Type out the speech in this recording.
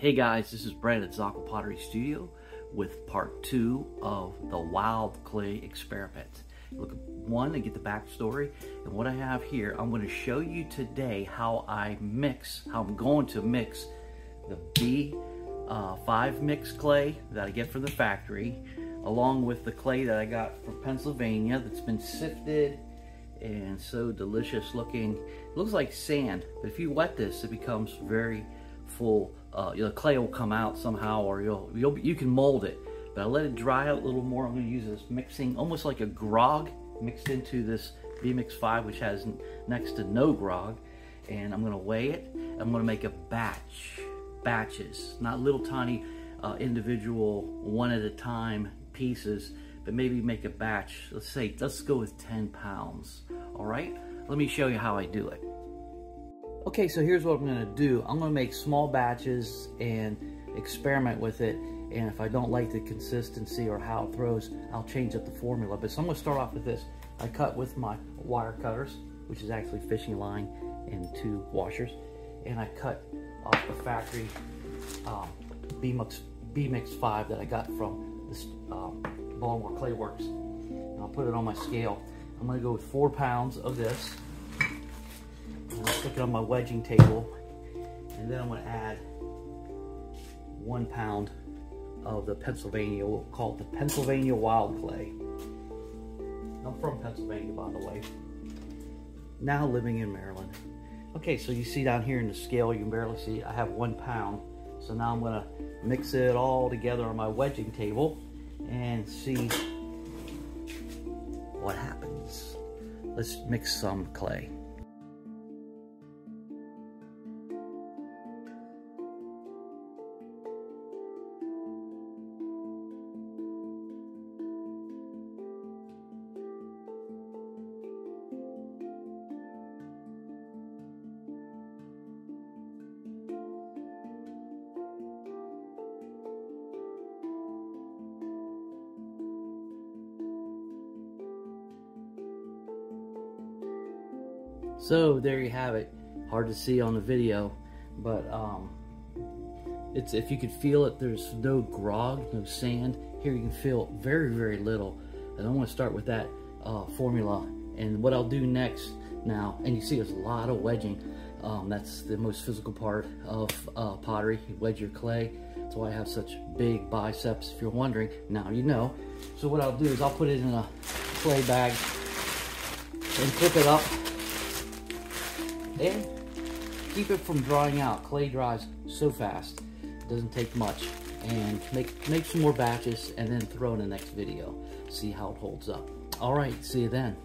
Hey guys, this is Brad at Zockoll Pottery Studio with part two of the wild clay experiment. Look, at one, to get the backstory, and what I have here, I'm going to show you today how I mix, how I'm going to mix the B5 uh, mix clay that I get from the factory, along with the clay that I got from Pennsylvania that's been sifted and so delicious looking. It looks like sand, but if you wet this, it becomes very full uh, the clay will come out somehow or you'll, you'll you can mold it. But I let it dry out a little more. I'm going to use this mixing almost like a grog mixed into this B-Mix 5 which has next to no grog. And I'm going to weigh it. I'm going to make a batch batches not little tiny uh, individual one at a time pieces but maybe make a batch. Let's say let's go with 10 pounds. All right? Let me show you how I do it Okay, so here's what I'm gonna do. I'm gonna make small batches and experiment with it. And if I don't like the consistency or how it throws, I'll change up the formula. But so I'm gonna start off with this. I cut with my wire cutters, which is actually fishing line and two washers. And I cut off the factory um, B-Mix, B-Mix 5 that I got from this um, Baltimore Clay Works. And I'll put it on my scale. I'm gonna go with four pounds of this. I'm gonna stick it on my wedging table. And then I'm gonna add one pound of the Pennsylvania, we'll call it the Pennsylvania Wild Clay. I'm from Pennsylvania, by the way. Now living in Maryland. Okay, so you see down here in the scale, you can barely see, I have one pound. So now I'm gonna mix it all together on my wedging table and see what happens. Let's mix some clay. So there you have it. Hard to see on the video, but um, it's if you could feel it, there's no grog, no sand. Here you can feel very, very little. And I want to start with that uh, formula. And what I'll do next now, and you see there's a lot of wedging. Um, that's the most physical part of uh, pottery. You wedge your clay. That's why I have such big biceps, if you're wondering. Now you know. So what I'll do is I'll put it in a clay bag and clip it up and keep it from drying out. Clay dries so fast, it doesn't take much. And make, make some more batches and then throw in the next video. See how it holds up. All right, see you then.